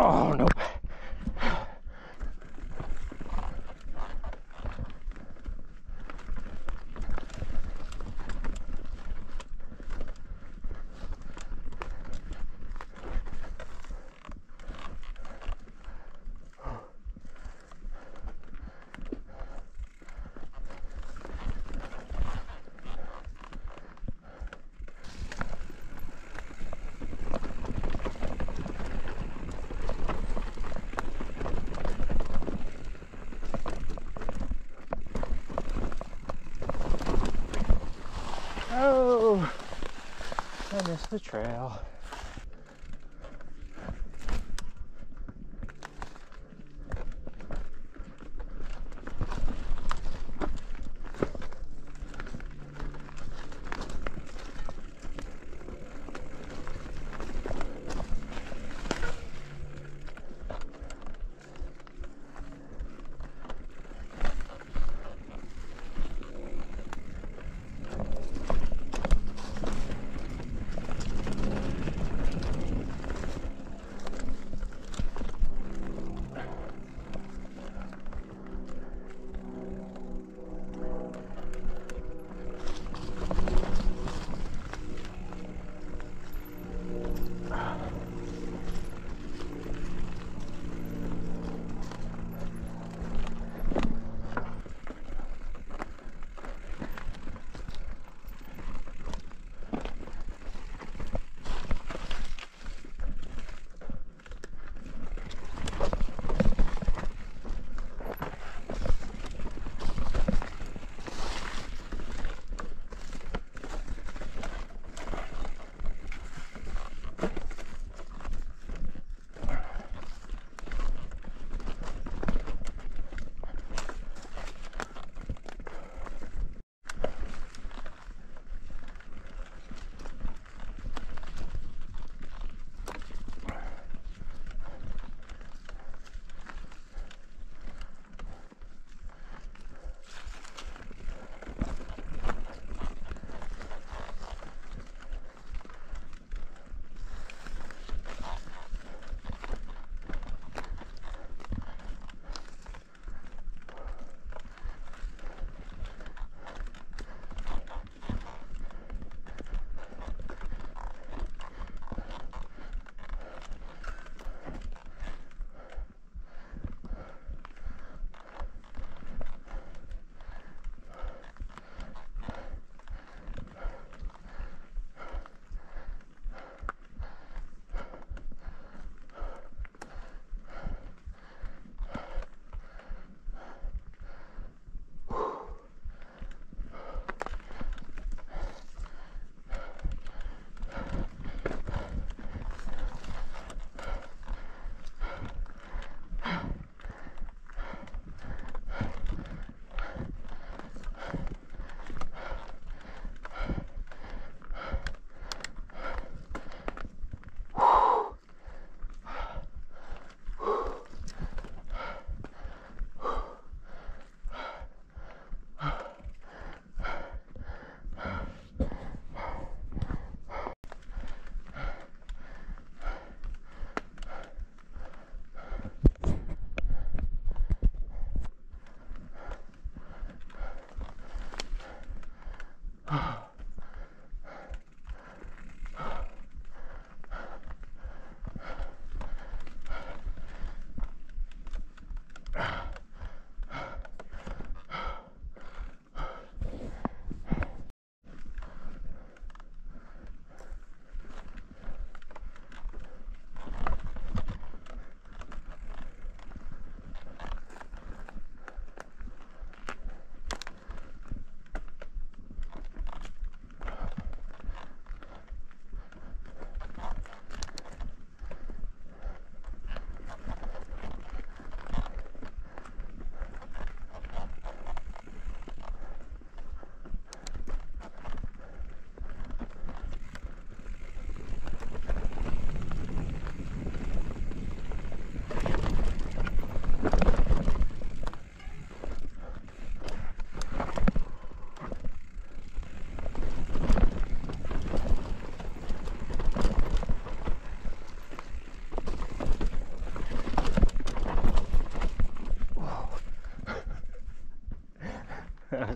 Oh no. I the trail.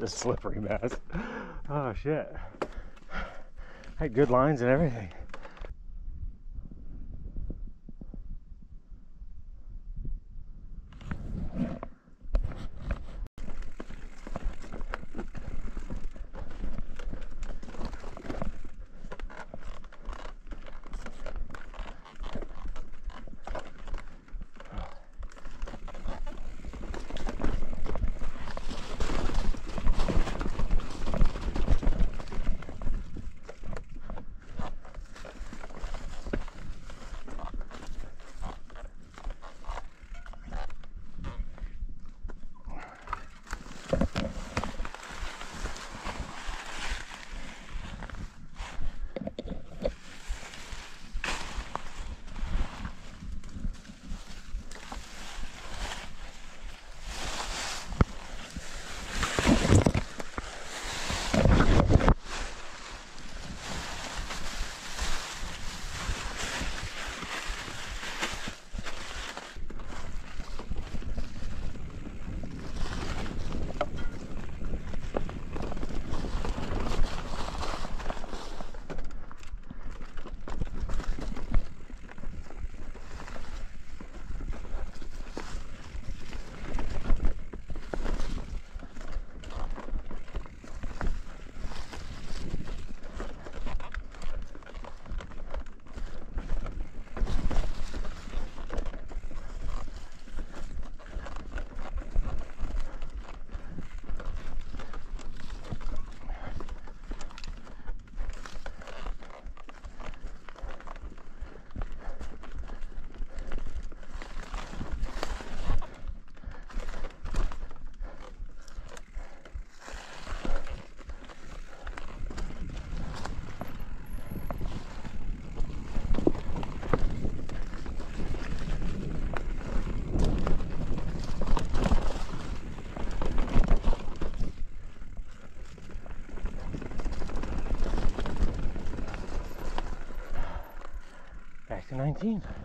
A slippery mess. Oh shit. Had good lines and everything. 19.